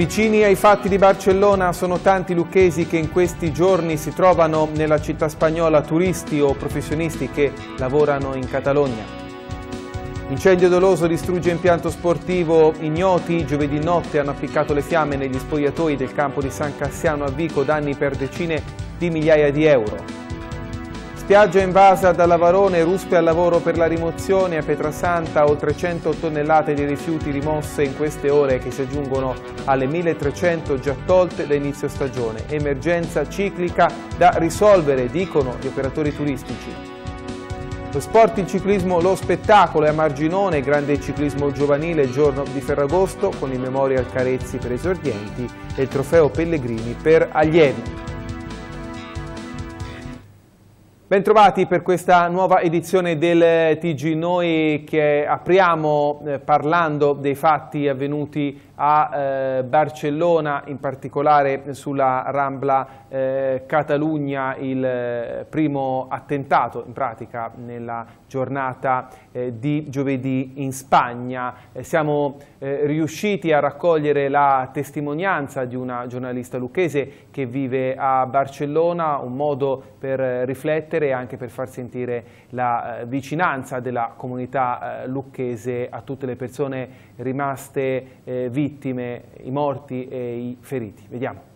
Vicini ai fatti di Barcellona sono tanti lucchesi che in questi giorni si trovano nella città spagnola, turisti o professionisti che lavorano in Catalogna. Incendio doloso distrugge impianto sportivo ignoti. Giovedì notte hanno appiccato le fiamme negli spogliatoi del campo di San Cassiano a Vico, danni per decine di migliaia di euro. Spiaggia invasa da Lavarone, ruspe al lavoro per la rimozione a Petrasanta, oltre 100 tonnellate di rifiuti rimosse in queste ore che si aggiungono alle 1300 già tolte da inizio stagione. Emergenza ciclica da risolvere, dicono gli operatori turistici. Lo sport, il ciclismo, lo spettacolo è a Marginone, grande ciclismo giovanile, giorno di Ferragosto con i Memorial Carezzi per esordienti e il trofeo Pellegrini per allievi. Bentrovati per questa nuova edizione del TG, noi che apriamo eh, parlando dei fatti avvenuti a eh, Barcellona, in particolare sulla Rambla eh, Catalugna, il eh, primo attentato in pratica nella giornata eh, di giovedì in Spagna. Eh, siamo riusciti a raccogliere la testimonianza di una giornalista lucchese che vive a Barcellona, un modo per riflettere e anche per far sentire la vicinanza della comunità lucchese a tutte le persone rimaste vittime vittime, i morti e i feriti. Vediamo.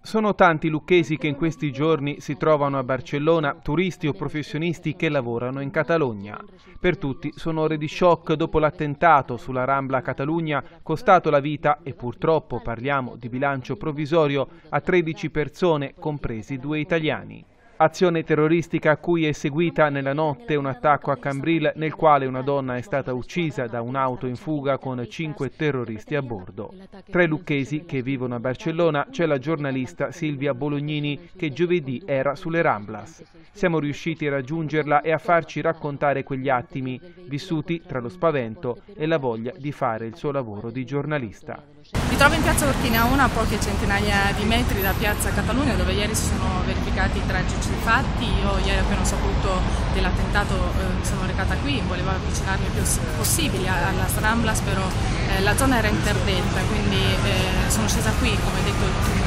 Sono tanti lucchesi che in questi giorni si trovano a Barcellona, turisti o professionisti che lavorano in Catalogna. Per tutti sono ore di shock dopo l'attentato sulla Rambla Catalugna costato la vita, e purtroppo parliamo di bilancio provvisorio, a 13 persone, compresi due italiani. Azione terroristica a cui è seguita nella notte un attacco a Cambril nel quale una donna è stata uccisa da un'auto in fuga con cinque terroristi a bordo. Tra i lucchesi che vivono a Barcellona c'è la giornalista Silvia Bolognini che giovedì era sulle Ramblas. Siamo riusciti a raggiungerla e a farci raccontare quegli attimi vissuti tra lo spavento e la voglia di fare il suo lavoro di giornalista. Mi trovo in piazza Ortina 1 a poche centinaia di metri da piazza Catalunya dove ieri si sono verificati i tragici fatti. Io ieri appena ho saputo dell'attentato eh, mi sono recata qui, volevo avvicinarmi il più possibile alla Stramblas, però eh, la zona era interdetta, quindi eh, sono scesa qui, come detto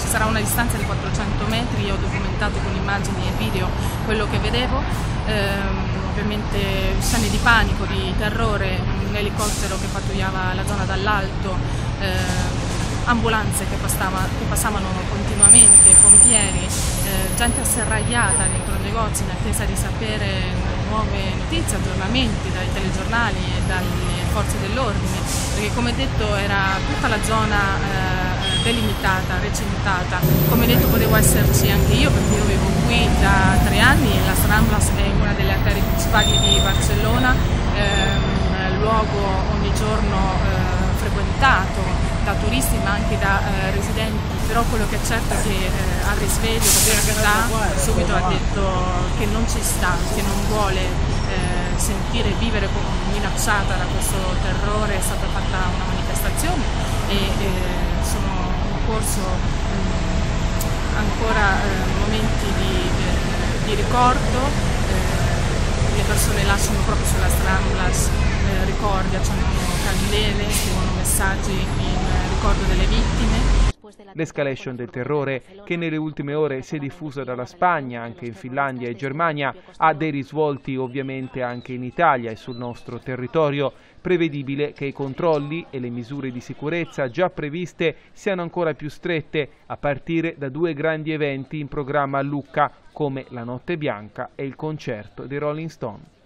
ci sarà una distanza di 400 metri, io ho documentato con immagini e video quello che vedevo. Ehm, ovviamente scene di panico, di terrore, un elicottero che pattugliava la zona dall'alto, ambulanze che, passava, che, passavano continuamente, pompieri, eh, gente asserragliata dentro i negozi in attesa di sapere nuove notizie, aggiornamenti dai telegiornali e dalle forze dell'ordine, perché come detto era tutta la zona eh, delimitata, recintata. Come detto potevo esserci anche io perché io vivo qui da tre anni, la Stramblas è una delle arterie principali di Barcellona, ehm, luogo ogni giorno eh, frequentato da turisti ma anche da eh, residenti, però quello che è certo è che eh, al risveglio la città subito ha detto che non ci sta, che non vuole eh, sentire vivere minacciata da questo terrore, è stata fatta una manifestazione e eh, sono in corso mm, ancora eh, momenti di, eh, di ricordo, le persone lasciano proprio sulla Stramblas ricordi, accendono candele, scrivono messaggi in ricordo delle vittime. L'escalation del terrore che nelle ultime ore si è diffusa dalla Spagna, anche in Finlandia e Germania, ha dei risvolti ovviamente anche in Italia e sul nostro territorio. Prevedibile che i controlli e le misure di sicurezza già previste siano ancora più strette, a partire da due grandi eventi in programma a Lucca, come la Notte Bianca e il concerto dei Rolling Stone.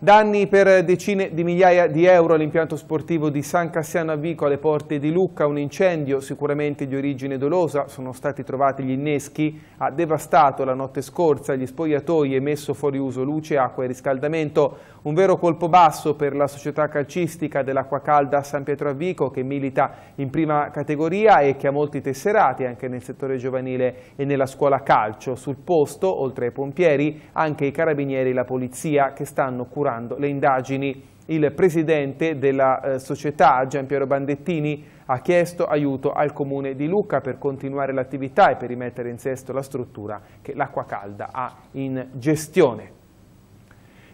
Danni per decine di migliaia di euro all'impianto sportivo di San Cassiano a Vico alle porte di Lucca, un incendio sicuramente di origine dolosa, sono stati trovati gli inneschi, ha devastato la notte scorsa gli spogliatoi e messo fuori uso luce, acqua e riscaldamento, un vero colpo basso per la società calcistica dell'Acqua Calda San Pietro a Vico che milita in prima categoria e che ha molti tesserati anche nel settore giovanile e nella scuola calcio. Sul posto, oltre ai pompieri, anche i carabinieri e la polizia che stanno curando curando le indagini. Il presidente della eh, società, Giampiero Bandettini, ha chiesto aiuto al comune di Lucca per continuare l'attività e per rimettere in sesto la struttura che l'acqua calda ha in gestione.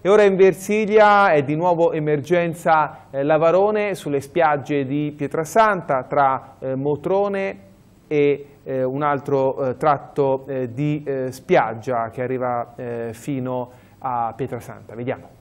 E ora in Versilia è di nuovo emergenza eh, Lavarone sulle spiagge di Pietrasanta tra eh, Motrone e eh, un altro eh, tratto eh, di eh, spiaggia che arriva fino a Pietrasanta. Vediamo.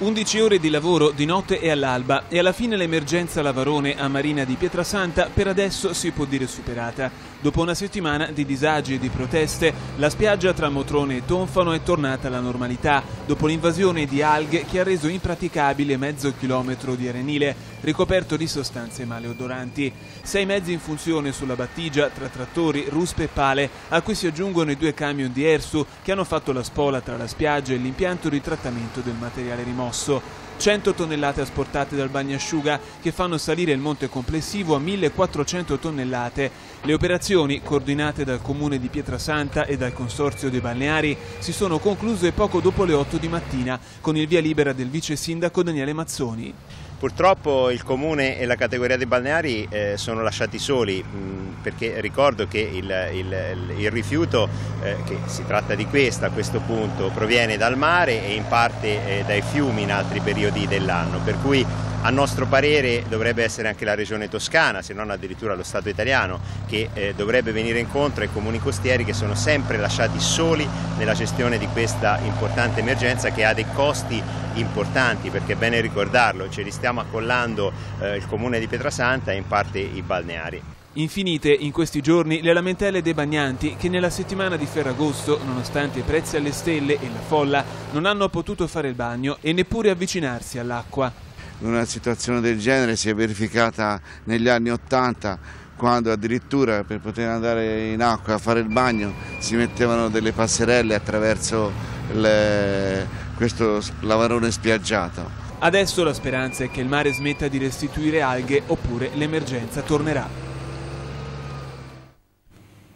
11 ore di lavoro di notte e all'alba e alla fine l'emergenza Lavarone a Marina di Pietrasanta per adesso si può dire superata. Dopo una settimana di disagi e di proteste, la spiaggia tra Motrone e Tonfano è tornata alla normalità dopo l'invasione di alghe che ha reso impraticabile mezzo chilometro di arenile ricoperto di sostanze maleodoranti. Sei mezzi in funzione sulla battigia tra trattori, ruspe e pale, a cui si aggiungono i due camion di Ersu che hanno fatto la spola tra la spiaggia e l'impianto di trattamento del materiale rimosso. 100 tonnellate asportate dal bagnasciuga che fanno salire il monte complessivo a 1400 tonnellate. Le operazioni, coordinate dal comune di Pietrasanta e dal consorzio dei balneari, si sono concluse poco dopo le 8 di mattina con il via libera del vice sindaco Daniele Mazzoni. Purtroppo il Comune e la categoria dei balneari eh, sono lasciati soli mh, perché ricordo che il, il, il rifiuto, eh, che si tratta di questo a questo punto, proviene dal mare e in parte eh, dai fiumi in altri periodi dell'anno, per cui a nostro parere dovrebbe essere anche la regione toscana, se non addirittura lo Stato italiano, che eh, dovrebbe venire incontro ai comuni costieri che sono sempre lasciati soli nella gestione di questa importante emergenza che ha dei costi importanti, perché è bene ricordarlo, ce li stiamo accollando eh, il comune di Pietrasanta e in parte i balneari. Infinite in questi giorni le lamentele dei bagnanti che nella settimana di Ferragosto, nonostante i prezzi alle stelle e la folla, non hanno potuto fare il bagno e neppure avvicinarsi all'acqua una situazione del genere si è verificata negli anni Ottanta quando addirittura per poter andare in acqua a fare il bagno si mettevano delle passerelle attraverso le, questo lavarone spiaggiato. Adesso la speranza è che il mare smetta di restituire alghe oppure l'emergenza tornerà.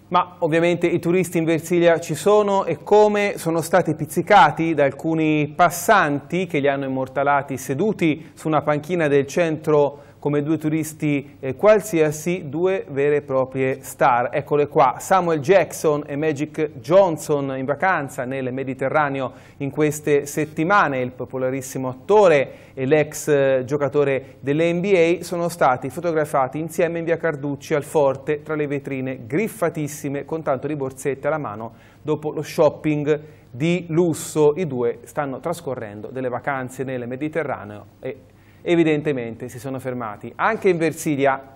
Ma ovviamente i turisti in Versilia ci sono e come sono stati pizzicati da alcuni passanti che li hanno immortalati seduti su una panchina del centro come due turisti eh, qualsiasi, due vere e proprie star. Eccole qua, Samuel Jackson e Magic Johnson in vacanza nel Mediterraneo in queste settimane. Il popolarissimo attore e l'ex eh, giocatore dell'NBA sono stati fotografati insieme in via Carducci al Forte tra le vetrine griffatissime con tanto di borsette alla mano dopo lo shopping di lusso. I due stanno trascorrendo delle vacanze nel Mediterraneo e evidentemente si sono fermati. Anche in Versilia,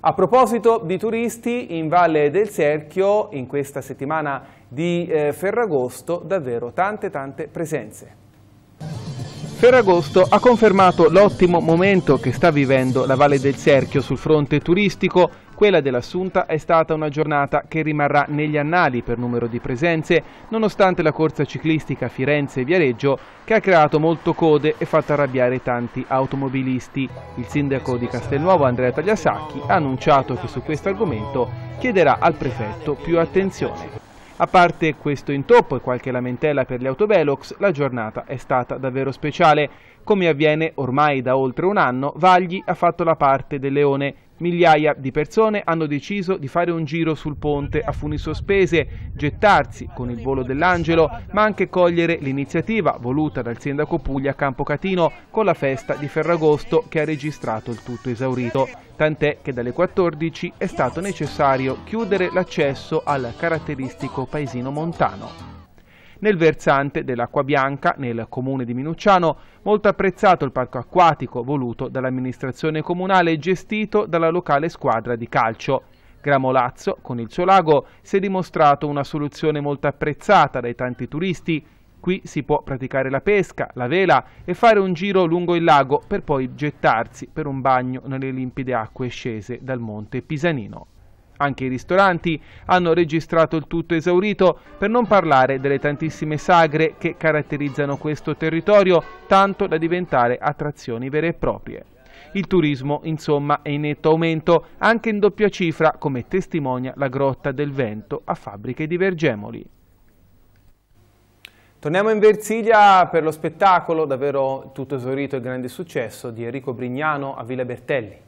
a proposito di turisti, in Valle del Serchio, in questa settimana di eh, Ferragosto, davvero tante tante presenze. Ferragosto ha confermato l'ottimo momento che sta vivendo la Valle del Serchio sul fronte turistico. Quella dell'Assunta è stata una giornata che rimarrà negli annali per numero di presenze, nonostante la corsa ciclistica Firenze-Viareggio che ha creato molto code e fatto arrabbiare tanti automobilisti. Il sindaco di Castelnuovo, Andrea Tagliasacchi, ha annunciato che su questo argomento chiederà al prefetto più attenzione. A parte questo intoppo e qualche lamentela per gli autovelox, la giornata è stata davvero speciale. Come avviene ormai da oltre un anno, Vagli ha fatto la parte del leone Migliaia di persone hanno deciso di fare un giro sul ponte a funi sospese, gettarsi con il volo dell'angelo, ma anche cogliere l'iniziativa voluta dal sindaco Puglia Campocatino con la festa di Ferragosto che ha registrato il tutto esaurito, tant'è che dalle 14 è stato necessario chiudere l'accesso al caratteristico paesino montano nel versante dell'Acqua Bianca, nel comune di Minucciano, molto apprezzato il parco acquatico voluto dall'amministrazione comunale e gestito dalla locale squadra di calcio. Gramolazzo, con il suo lago, si è dimostrato una soluzione molto apprezzata dai tanti turisti. Qui si può praticare la pesca, la vela e fare un giro lungo il lago per poi gettarsi per un bagno nelle limpide acque scese dal monte Pisanino. Anche i ristoranti hanno registrato il tutto esaurito, per non parlare delle tantissime sagre che caratterizzano questo territorio, tanto da diventare attrazioni vere e proprie. Il turismo, insomma, è in netto aumento, anche in doppia cifra, come testimonia la Grotta del Vento a Fabbriche di Vergemoli. Torniamo in Versilia per lo spettacolo, davvero tutto esaurito e grande successo, di Enrico Brignano a Villa Bertelli.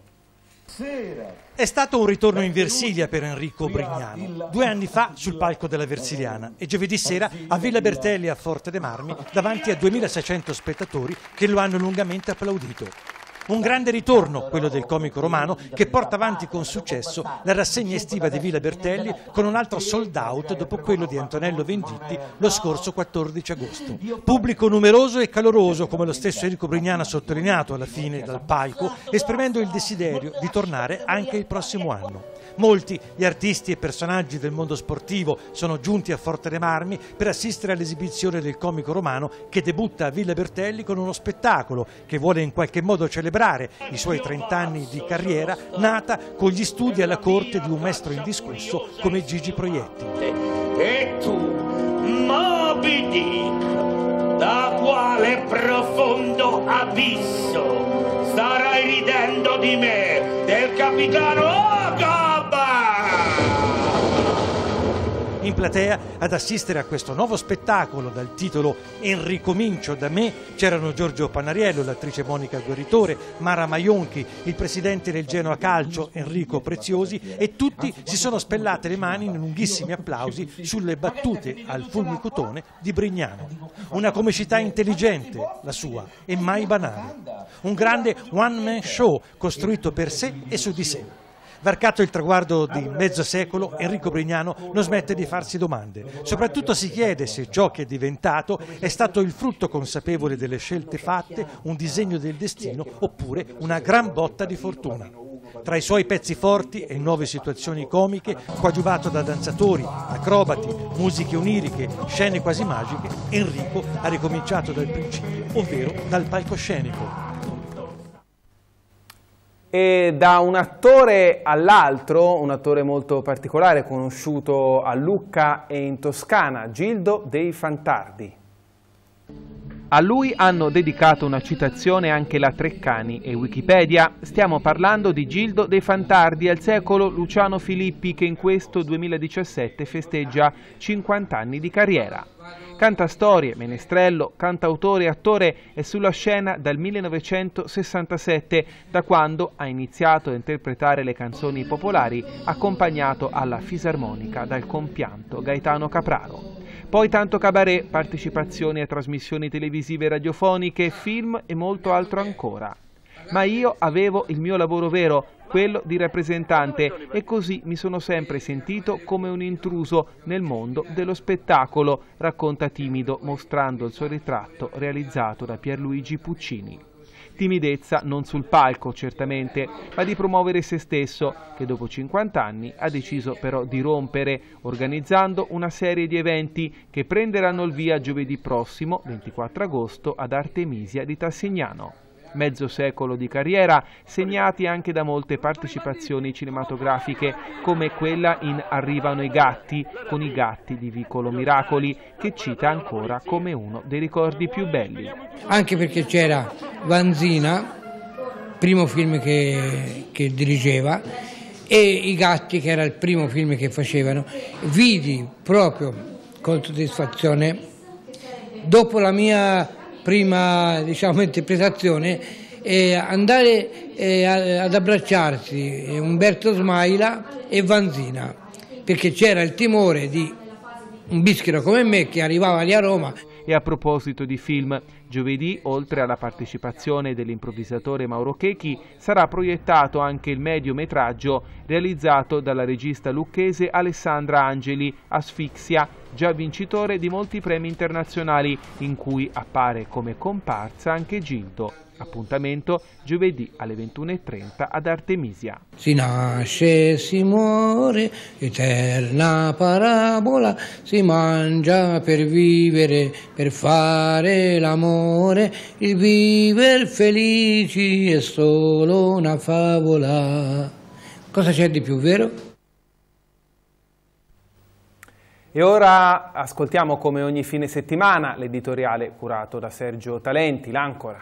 È stato un ritorno in Versilia per Enrico Brignano, due anni fa sul palco della Versiliana e giovedì sera a Villa Bertelli a Forte dei Marmi davanti a 2600 spettatori che lo hanno lungamente applaudito. Un grande ritorno, quello del comico romano, che porta avanti con successo la rassegna estiva di Villa Bertelli con un altro sold out dopo quello di Antonello Venditti lo scorso 14 agosto. Pubblico numeroso e caloroso, come lo stesso Enrico Brignano ha sottolineato alla fine dal palco, esprimendo il desiderio di tornare anche il prossimo anno. Molti gli artisti e personaggi del mondo sportivo sono giunti a Forte dei Marmi per assistere all'esibizione del comico romano che debutta a Villa Bertelli con uno spettacolo che vuole in qualche modo celebrare i suoi 30 anni di carriera nata con gli studi alla corte di un maestro indiscusso come Gigi Proietti. E tu, Moby Dick, da quale profondo abisso starai ridendo di me, del capitano In platea ad assistere a questo nuovo spettacolo dal titolo Enricomincio da me c'erano Giorgio Panariello, l'attrice Monica Guerritore, Mara Maionchi, il presidente del Genoa Calcio Enrico Preziosi e tutti si sono spellate le mani in lunghissimi applausi sulle battute al fulmicotone di Brignano. Una comicità intelligente, la sua, e mai banale. Un grande one-man show costruito per sé e su di sé. Varcato il traguardo di mezzo secolo, Enrico Brignano non smette di farsi domande. Soprattutto si chiede se ciò che è diventato è stato il frutto consapevole delle scelte fatte, un disegno del destino oppure una gran botta di fortuna. Tra i suoi pezzi forti e nuove situazioni comiche, coadiuvato da danzatori, acrobati, musiche oniriche, scene quasi magiche, Enrico ha ricominciato dal principio, ovvero dal palcoscenico. E da un attore all'altro, un attore molto particolare conosciuto a Lucca e in Toscana, Gildo dei Fantardi. A lui hanno dedicato una citazione anche la Treccani e Wikipedia. Stiamo parlando di Gildo dei Fantardi al secolo Luciano Filippi che in questo 2017 festeggia 50 anni di carriera. Canta storie, menestrello, cantautore e attore è sulla scena dal 1967, da quando ha iniziato a interpretare le canzoni popolari accompagnato alla fisarmonica dal compianto Gaetano Capraro. Poi tanto cabaret, partecipazioni a trasmissioni televisive e radiofoniche, film e molto altro ancora. Ma io avevo il mio lavoro vero, quello di rappresentante e così mi sono sempre sentito come un intruso nel mondo dello spettacolo, racconta timido mostrando il suo ritratto realizzato da Pierluigi Puccini. Timidezza non sul palco certamente, ma di promuovere se stesso, che dopo 50 anni ha deciso però di rompere, organizzando una serie di eventi che prenderanno il via giovedì prossimo, 24 agosto, ad Artemisia di Tassignano mezzo secolo di carriera, segnati anche da molte partecipazioni cinematografiche, come quella in Arrivano i gatti, con i gatti di Vicolo Miracoli, che cita ancora come uno dei ricordi più belli. Anche perché c'era Vanzina, primo film che, che dirigeva, e I Gatti, che era il primo film che facevano, vidi proprio con soddisfazione, dopo la mia prima diciamo, interpretazione, eh, andare eh, ad abbracciarsi Umberto Smaila e Vanzina, perché c'era il timore di un bischero come me che arrivava lì a Roma. E a proposito di film, giovedì, oltre alla partecipazione dell'improvvisatore Mauro Chechi, sarà proiettato anche il mediometraggio realizzato dalla regista lucchese Alessandra Angeli, Asfixia, già vincitore di molti premi internazionali, in cui appare come comparsa anche Gildo. Appuntamento giovedì alle 21.30 ad Artemisia. Si nasce, si muore, eterna parabola, si mangia per vivere, per fare l'amore, il viver felici è solo una favola. Cosa c'è di più vero? E ora ascoltiamo come ogni fine settimana l'editoriale curato da Sergio Talenti, l'Ancora.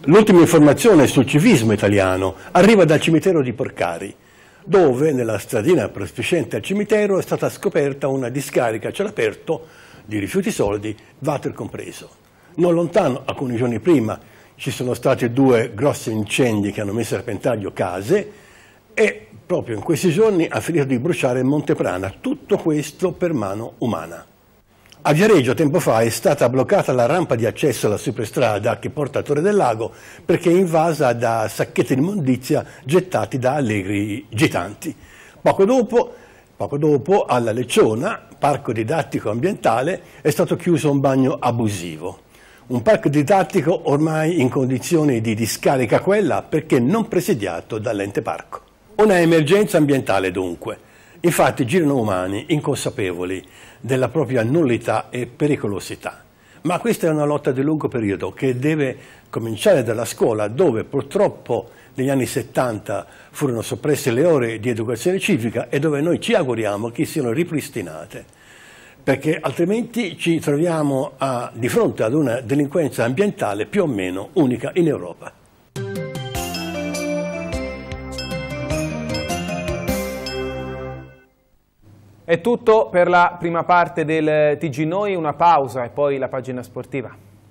L'ultima informazione sul civismo italiano arriva dal cimitero di Porcari, dove nella stradina prospiciente al cimitero è stata scoperta una discarica a cielo aperto di rifiuti solidi, water compreso. Non lontano, alcuni giorni prima, ci sono stati due grossi incendi che hanno messo a repentaglio case e proprio in questi giorni ha finito di bruciare Monteprana. Tutto questo per mano umana. A Viareggio tempo fa è stata bloccata la rampa di accesso alla superstrada che porta a Torre del Lago perché è invasa da sacchetti di immondizia gettati da allegri gitanti. Poco dopo, poco dopo alla Lecciona, parco didattico ambientale, è stato chiuso un bagno abusivo. Un parco didattico ormai in condizioni di discarica quella perché non presidiato dall'ente parco. Una emergenza ambientale dunque. Infatti girano umani inconsapevoli della propria nullità e pericolosità. Ma questa è una lotta di lungo periodo che deve cominciare dalla scuola dove purtroppo negli anni 70 furono soppresse le ore di educazione civica e dove noi ci auguriamo che siano ripristinate perché altrimenti ci troviamo a, di fronte ad una delinquenza ambientale più o meno unica in Europa. È tutto per la prima parte del TG Noi, una pausa e poi la pagina sportiva.